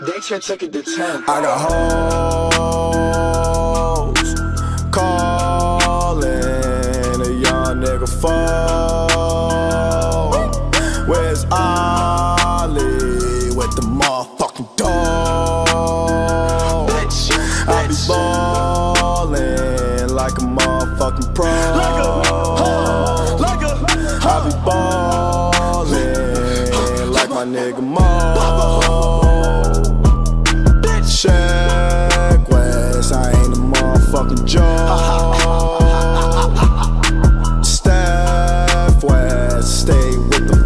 They should take it to 10. I got hoes calling a young nigga phone. Where's Ollie with the motherfucking dog? I be ballin' like a motherfucking pro.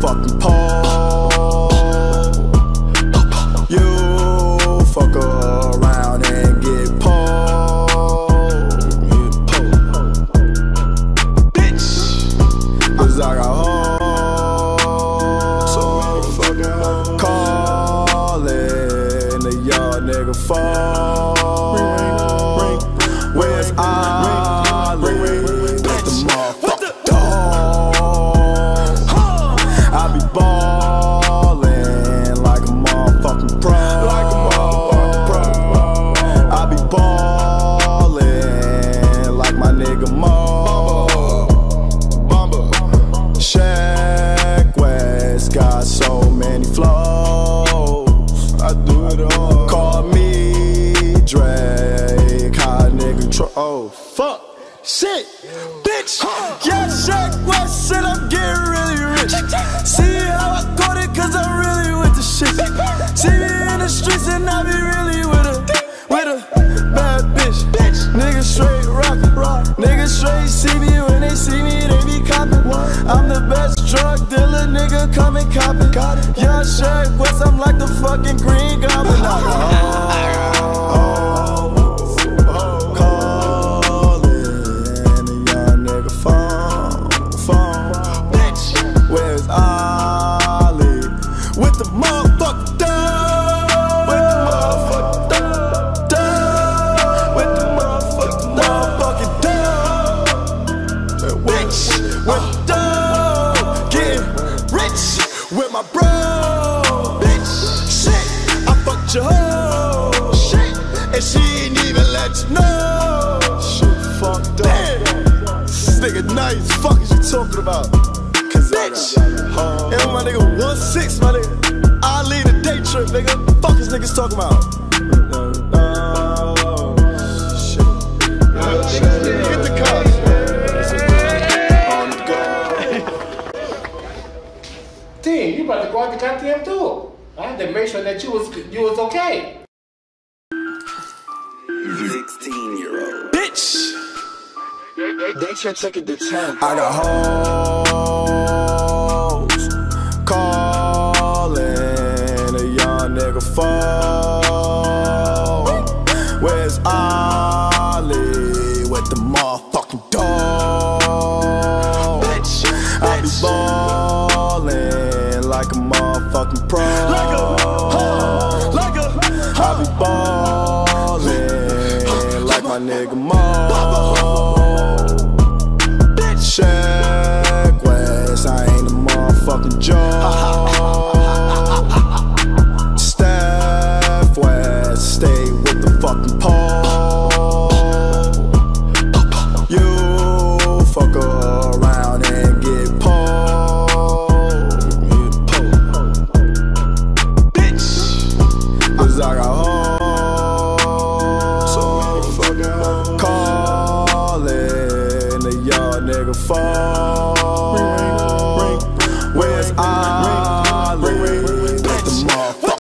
Fucking pole. Oh, fuck. Shit. Bitch. Yeah, Shaq West said I'm getting really rich. See how I got it, cause I'm really with the shit. See me in the streets and I be really with a, with a bad bitch. Niggas straight rock, rock. Niggas straight see me when they see me, they be copping. I'm the best drug dealer, nigga, come and cop it. Young Shaq West, I'm like the fucking green goblin. Oh, nigga nice. Fuck is you talking about? Cause bitch, and my nigga one six, my nigga. I lead a day trip, nigga. Fuck is niggas talking about? Oh, shit. Get the cops. On go. Team, you about to go out the goddamn door. I had to make sure that you was you was okay. They should take it to 10. I got hoes calling a young nigga phone. Where's Ollie with the motherfucking dog? I be ballin' like a motherfucking pro. Like a, huh, like a, I be ballin' to fall.